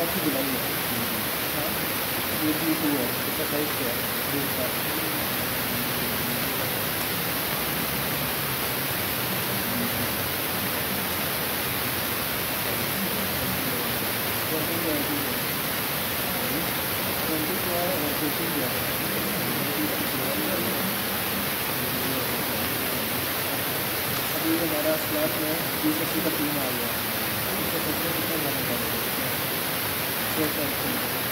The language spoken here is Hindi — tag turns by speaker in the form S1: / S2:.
S1: ये आपकी जुलाई है हाँ ये भी टू है इसका साइज़ क्या है अभी हमारा स्लैब में बीस अस्सी का टीम आ गया इससे शेयर करते हैं